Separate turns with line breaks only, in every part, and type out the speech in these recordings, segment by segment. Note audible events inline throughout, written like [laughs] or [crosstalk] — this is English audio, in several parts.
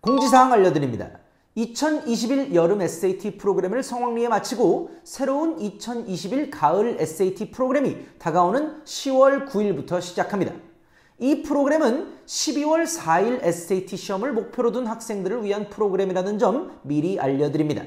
공지사항 알려드립니다. 2021 여름 SAT 프로그램을 성황리에 마치고 새로운 2021 가을 SAT 프로그램이 다가오는 10월 9일부터 시작합니다. 이 프로그램은 12월 4일 SAT 시험을 목표로 둔 학생들을 위한 프로그램이라는 점 미리 알려드립니다.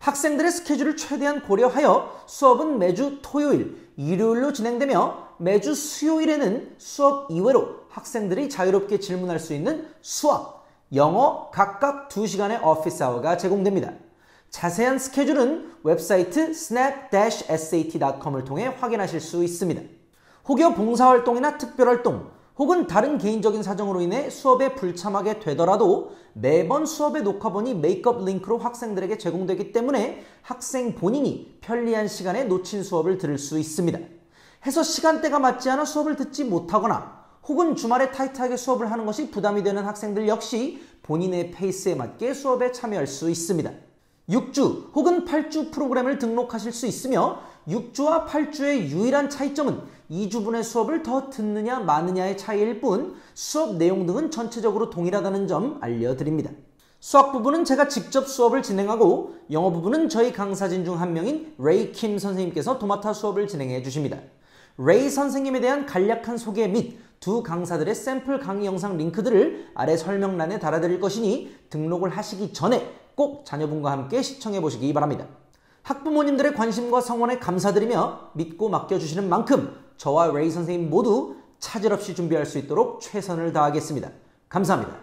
학생들의 스케줄을 최대한 고려하여 수업은 매주 토요일, 일요일로 진행되며 매주 수요일에는 수업 이외로 학생들이 자유롭게 질문할 수 있는 수학, 영어 각각 2시간의 오피스 아워가 제공됩니다. 자세한 스케줄은 웹사이트 snap-sat.com을 통해 확인하실 수 있습니다. 혹여 봉사활동이나 특별활동 혹은 다른 개인적인 사정으로 인해 수업에 불참하게 되더라도 매번 수업의 녹화본이 메이크업 링크로 학생들에게 제공되기 때문에 학생 본인이 편리한 시간에 놓친 수업을 들을 수 있습니다. 해서 시간대가 맞지 않아 수업을 듣지 못하거나 혹은 주말에 타이트하게 수업을 하는 것이 부담이 되는 학생들 역시 본인의 페이스에 맞게 수업에 참여할 수 있습니다. 6주 혹은 8주 프로그램을 등록하실 수 있으며 6주와 8주의 유일한 차이점은 2주분의 수업을 더 듣느냐 마느냐의 차이일 뿐 수업 내용 등은 전체적으로 동일하다는 점 알려드립니다. 수학 부분은 제가 직접 수업을 진행하고 영어 부분은 저희 강사진 중 한 명인 레이 킴 선생님께서 도맡아 수업을 진행해 주십니다. 레이 선생님에 대한 간략한 소개 및 두 강사들의 샘플 강의 영상 링크들을 아래 설명란에 달아드릴 것이니 등록을 하시기 전에 꼭 자녀분과 함께 시청해 보시기 바랍니다. 학부모님들의 관심과 성원에 감사드리며 믿고 맡겨주시는 만큼 저와 레이 선생님 모두 차질 없이 준비할 수 있도록 최선을 다하겠습니다. 감사합니다.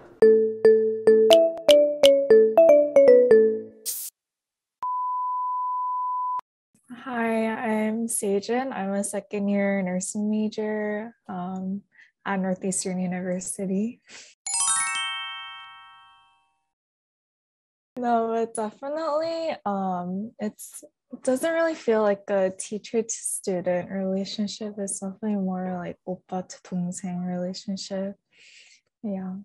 Hi, I'm Sajin. I'm a second year nursing major um, at Northeastern University. No, but definitely, um, it's it doesn't really feel like a teacher to student relationship. It's definitely more like 오빠 to 동생 relationship. Yeah.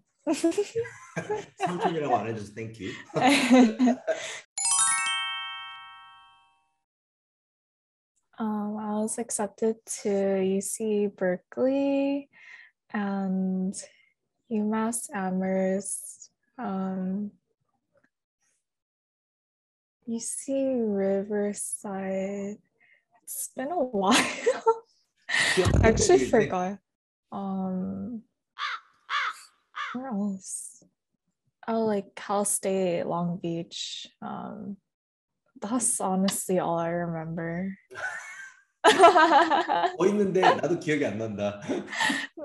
삼촌이라고 안 해줘서 thank you.
Um, I was accepted to UC Berkeley and UMass Amherst, um, UC Riverside. It's been a [laughs] while. I actually forgot. Um, where else? Oh, like Cal State, Long Beach. Um, that's honestly all I remember. [laughs] [laughs]
뭐 있는데 나도 기억이 안 난다.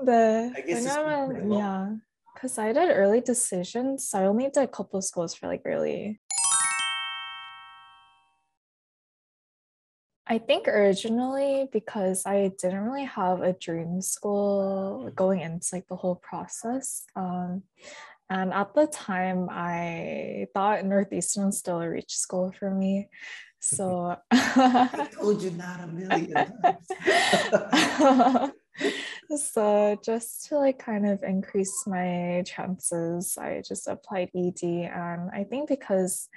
네,
I guess it's
왜냐면,
pretty long.
yeah, because I did early decisions, so I only did a couple of schools for like early. I think originally because I didn't really have a dream school going into like the whole process. Um, and at the time, I thought Northeastern was still a reach school for me. So [laughs] [laughs]
I told you not a million times.
so just to like kind of increase my chances, I just applied ED. And I think because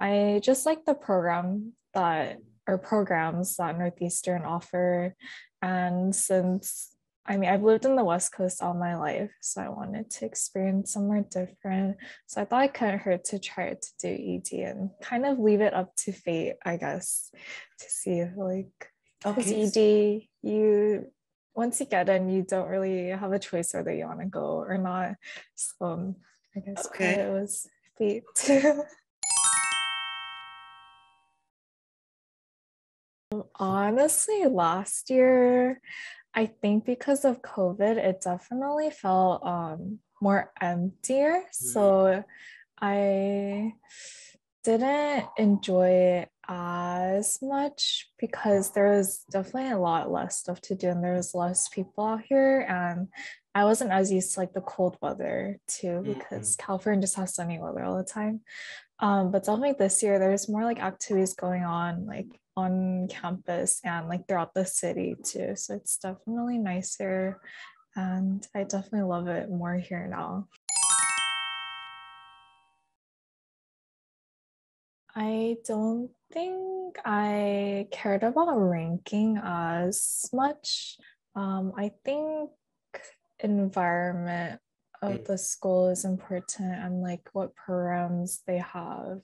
I just like the program that or programs that Northeastern offer. And since I mean, I've lived in the West Coast all my life, so I wanted to experience somewhere different. So I thought it couldn't hurt to try to do ED and kind of leave it up to fate, I guess, to see if like because
Okay.
ED, you once you get in, you don't really have a choice whether you want to go or not. So um, I guess
Okay.
it was fate too. [laughs] Honestly, last year, I think because of COVID, it definitely felt um, more emptier. So I didn't enjoy it as much because there was definitely a lot less stuff to do and there was less people out here and I wasn't as used to like the cold weather too because California just has sunny weather all the time. Um, but definitely this year there's more like activities going on like on campus and like throughout the city too. So it's definitely nicer and I definitely love it more here now. I don't think I cared about ranking as much. Um, I think environment of the school is important and like what programs they have.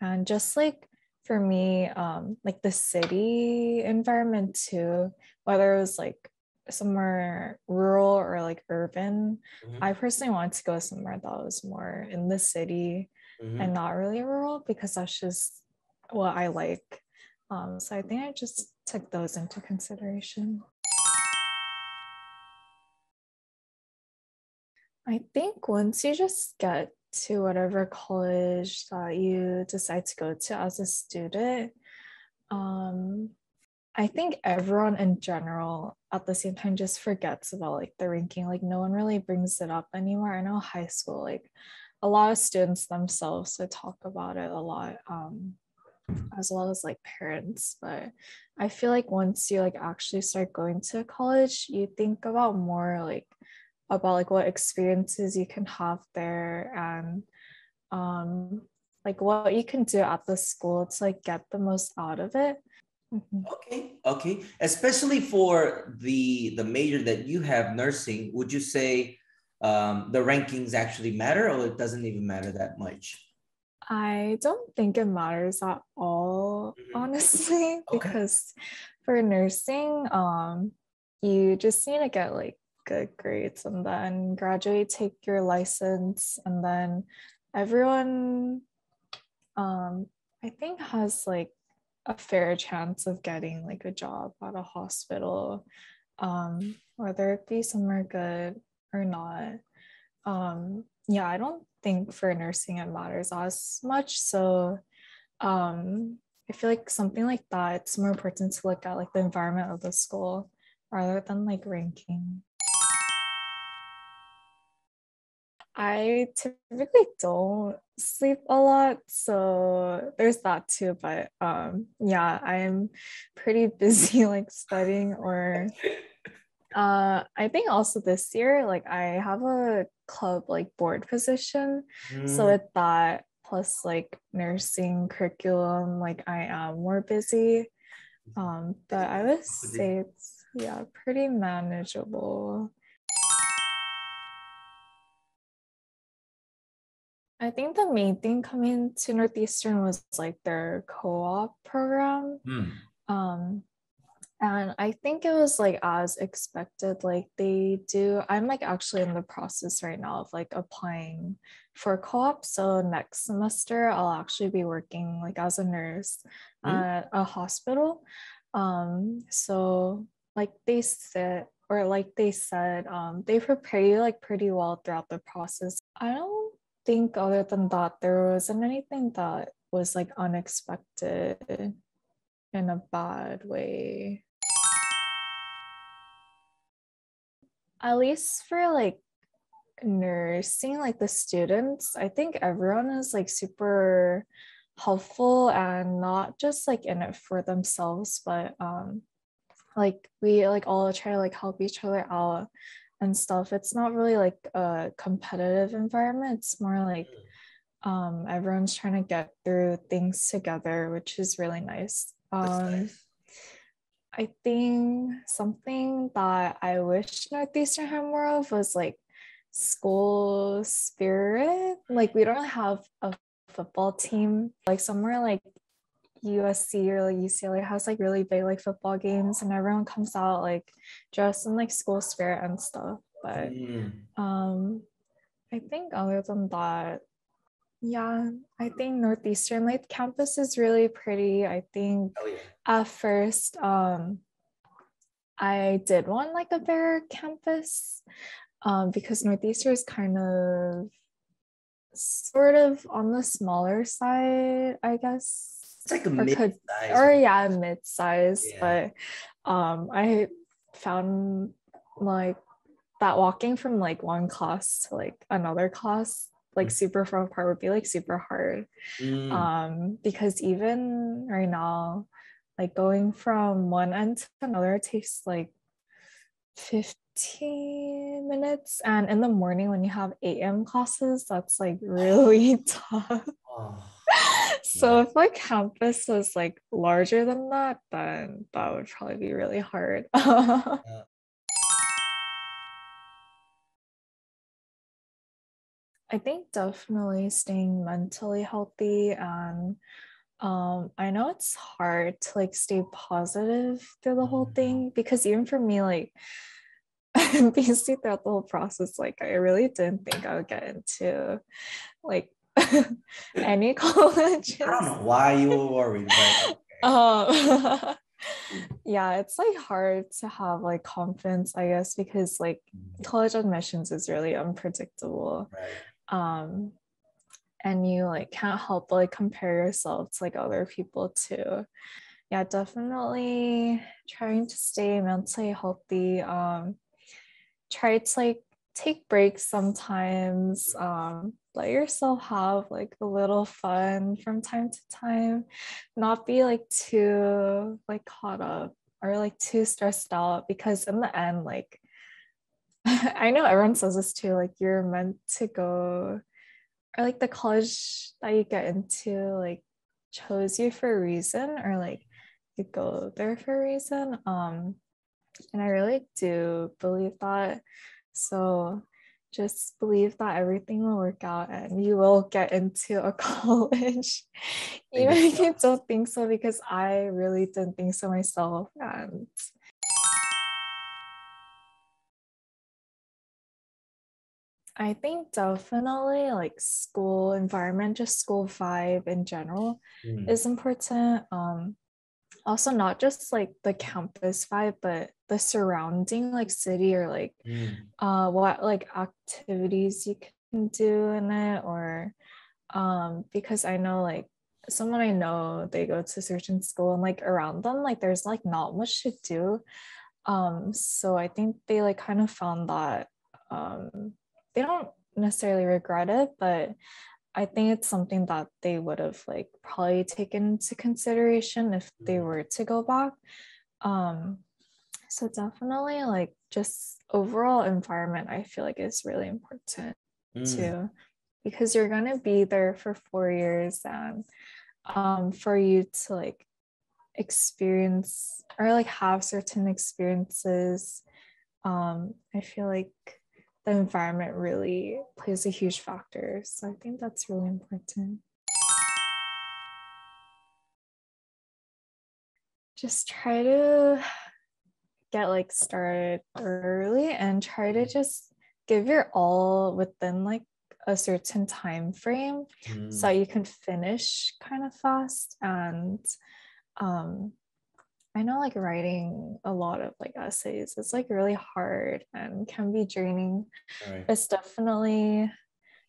And just like for me, um, like the city environment too, whether it was like somewhere rural or like urban,
Mhm.
I personally want to go somewhere that was more in the city
Mhm.
and not really rural because that's just what I like. Um, so I think I just took those into consideration. I think once you just get to whatever college that you decide to go to as a student, um, I think everyone in general at the same time just forgets about like the ranking. Like no one really brings it up anymore. I know high school, like a lot of students themselves would talk about it a lot, um, as well as like parents. But I feel like once you like actually start going to college, you think about more like about like what experiences you can have there and um like what you can do at the school to like get the most out of it. Mhm.
Okay, okay. Especially for the the major that you have, nursing, would you say um, the rankings actually matter, or it doesn't even matter that much?
I don't think it matters at all,
Mhm.
honestly,
Okay.
because for nursing, um, you just need to get like good grades and then graduate, take your license, and then everyone, um, I think has like a fair chance of getting like a job at a hospital, um, whether it be somewhere good or not. Um, yeah, I don't think for nursing it matters as much. So um, I feel like something like that, it's more important to look at like the environment of the school rather than like ranking. I typically don't sleep a lot, so there's that too. But um, yeah, I'm pretty busy [laughs] like studying or uh, I think also this year, like I have a club like board position. So
Mm,
with that plus like nursing curriculum, like I am more busy. Um, but I would say it's yeah, pretty manageable. I think the main thing coming to Northeastern was like their co-op program.
mm,
Um, and I think it was like as expected. Like they do, I'm like actually in the process right now of like applying for co-op. So next semester I'll actually be working like as a nurse
Mm.
at a hospital. Um, so like they said, or like they said, um, they prepare you like pretty well throughout the process. I don't think other than that there wasn't anything that was like unexpected in a bad way. At least for like nursing, like the students, I think everyone is like super helpful and not just like in it for themselves, but um like we like all try to like help each other out and stuff. It's not really like a competitive environment. It's more like um everyone's trying to get through things together, which is really nice. Um
nice.
I think something that I wish Northeastern had more of was like school spirit. Like we don't have a football team. Like somewhere like USC or like UCLA has like really big like football games and everyone comes out like dressed in like school spirit and stuff. But
Mm,
um I think other than that, yeah, I think Northeastern like campus is really pretty. I think
oh yeah.
at first um i did want like a bigger campus um because northeastern is kind of sort of on the smaller side i guess
It's like a
or
mid size.
or yeah mid-size
Yeah.
but um i found like that walking from like one class to like another class like
Mm.
super far apart would be like super hard
Mm,
um because even right now like going from one end to another takes like 15 minutes and in the morning when you have a.m classes that's like [laughs] really tough
oh.
So
Yeah.
if my campus was like larger than that then that would probably be really hard [laughs] I think definitely staying mentally healthy and um I know it's hard to like stay positive through the whole
Mm.
thing because even for me like [laughs] basically throughout the whole process like I really didn't think I would get into like any [laughs] colleges.
I don't know why you were worried, but [laughs]
Um [laughs] yeah, it's like hard to have like confidence, I guess, because like college admissions is really unpredictable.
right.
um and you like can't help but like compare yourself to like other people too yeah definitely trying to stay mentally healthy um try to like take breaks sometimes um let yourself have like a little fun from time to time not be like too like caught up or like too stressed out because in the end like [laughs] I know everyone says this too, like you're meant to go, or like the college that you get into, like chose you for a reason, or like you go there for a reason. Um, and I really do believe that. So just believe that everything will work out and you will get into a [laughs] college, even if you don't think so, because I really didn't think so myself. And I think definitely like school environment, just school vibe in general
Mm.
is important. Um, also not just like the campus vibe, but the surrounding like city or like
Mm.
uh what like activities you can do in it or um because I know like someone I know they go to certain school and like around them like there's like not much to do. Um so I think they like kind of found that um they don't necessarily regret it, but I think it's something that they would have like probably taken into consideration if they
Mhm.
were to go back. Um, so definitely like just overall environment, I feel like is really important
Mm.
too, because you're gonna be there for four years and um for you to like experience or like have certain experiences. Um, I feel like the environment really plays a huge factor. So I think that's really important. Just try to get like started early and try to just give your all within like a certain time frame
Mm.
so you can finish kind of fast and um I know like writing a lot of like essays is like really hard and can be draining
right.
it's definitely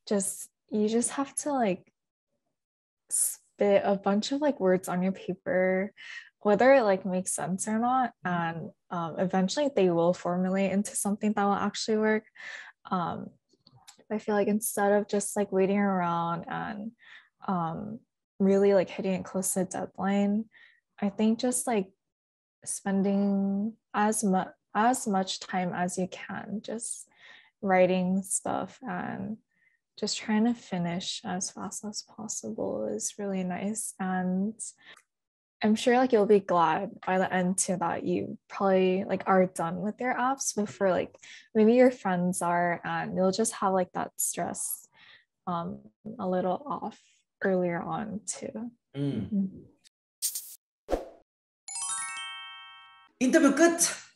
just you just have to like spit a bunch of like words on your paper whether it like makes sense or not and um, eventually they will formulate into something that will actually work um, i feel like instead of just like waiting around and um, really like hitting it close to the deadline i think just like spending as much as much time as you can just writing stuff and just trying to finish as fast as possible is really nice and i'm sure like you'll be glad by the end too that you probably like are done with your apps before like maybe your friends are and you'll just have like that stress um a little off earlier on too
음.
Mm.
인 Interbegut